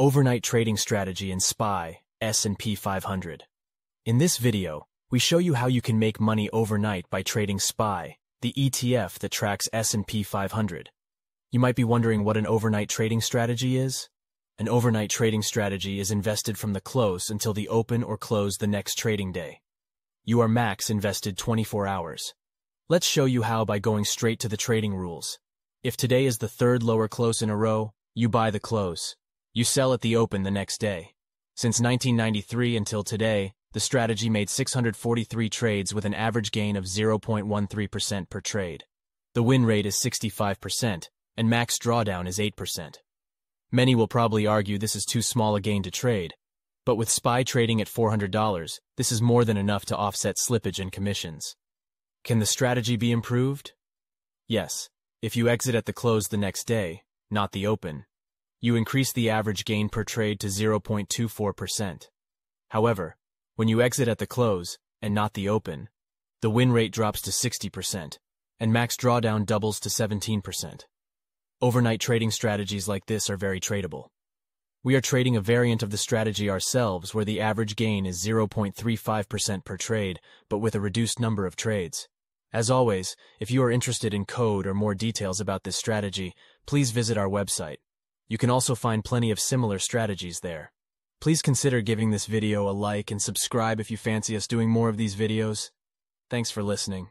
Overnight Trading Strategy in SPY, S&P 500. In this video, we show you how you can make money overnight by trading SPY, the ETF that tracks S&P 500. You might be wondering what an overnight trading strategy is? An overnight trading strategy is invested from the close until the open or close the next trading day. You are max invested 24 hours. Let's show you how by going straight to the trading rules. If today is the third lower close in a row, you buy the close. You sell at the open the next day. Since 1993 until today, the strategy made 643 trades with an average gain of 0.13% per trade. The win rate is 65%, and max drawdown is 8%. Many will probably argue this is too small a gain to trade, but with SPY trading at $400, this is more than enough to offset slippage and commissions. Can the strategy be improved? Yes, if you exit at the close the next day, not the open, you increase the average gain per trade to 0.24%. However, when you exit at the close, and not the open, the win rate drops to 60%, and max drawdown doubles to 17%. Overnight trading strategies like this are very tradable. We are trading a variant of the strategy ourselves where the average gain is 0.35% per trade, but with a reduced number of trades. As always, if you are interested in code or more details about this strategy, please visit our website, you can also find plenty of similar strategies there. Please consider giving this video a like and subscribe if you fancy us doing more of these videos. Thanks for listening.